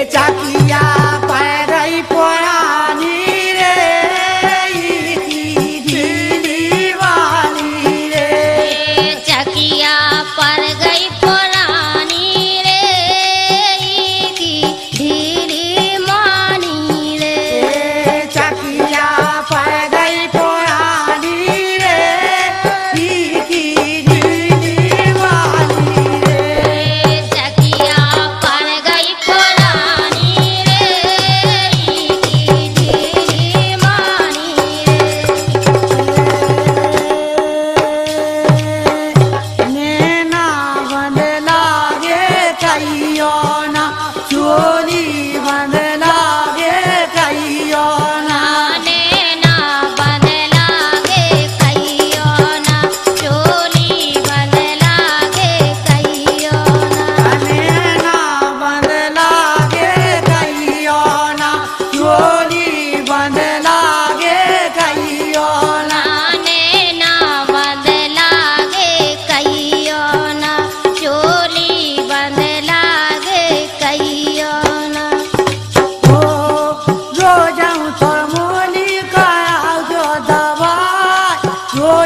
বেচাকি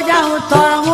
yang tahu